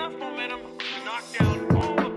enough momentum to knock down all the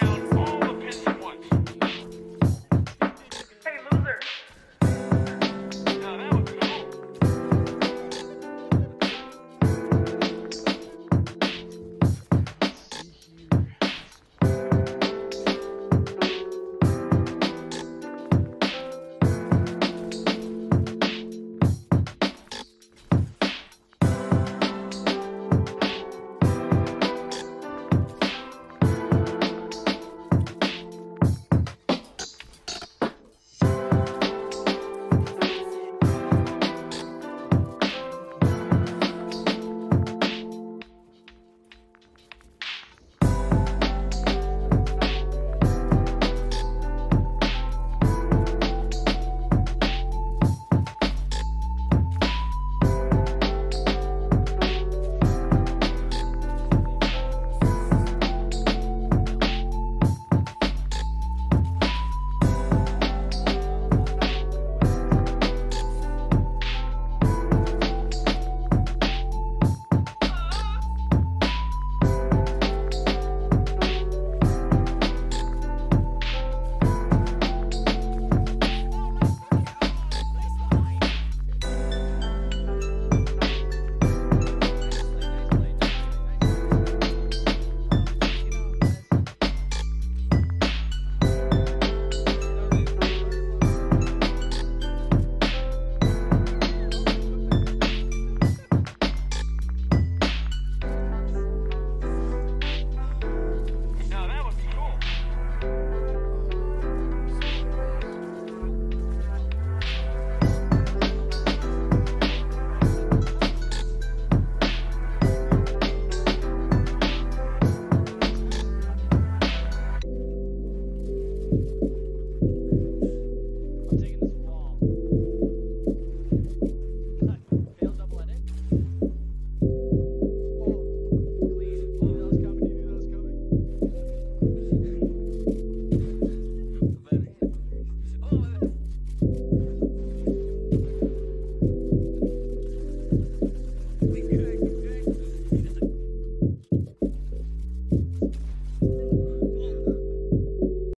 down.